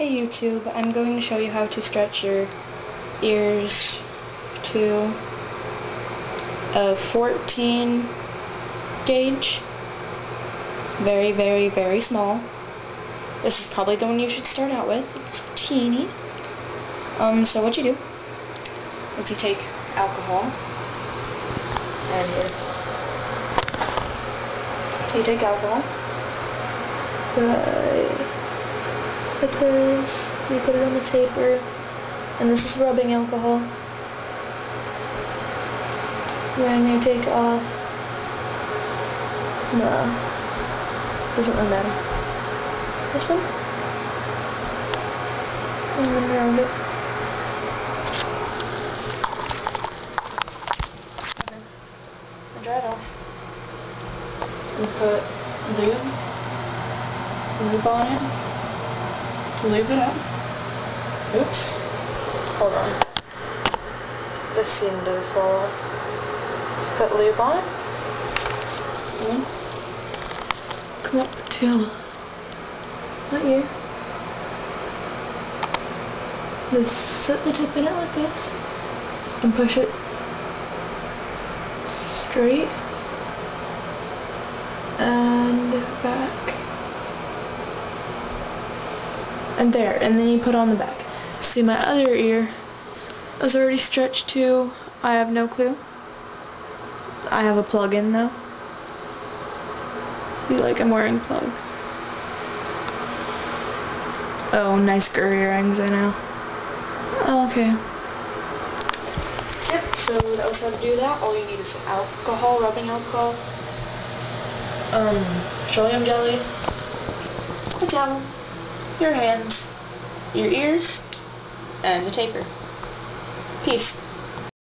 Hey YouTube, I'm going to show you how to stretch your ears to a 14 gauge. Very, very, very small. This is probably the one you should start out with. It's teeny. Um, so what you do is you take alcohol and you take alcohol. Right this, you put it on the taper, and this is rubbing alcohol. Then you take off, no, doesn't really matter. This one, and then round it. Dry it off. And put lube, lube on it lube it up. Oops. Hold on. To fall off. Put lube on. And come up to not you. Just set the tip in it like this and push it straight and back and there, and then you put on the back. See, my other ear is already stretched too. I have no clue. I have a plug in though. See, like I'm wearing plugs. Oh, nice girl earrings, I know. okay. Yep, so that was how to do that. All you need is alcohol, rubbing alcohol, um, petroleum jelly, a towel your hands, your ears, and the taper. Peace.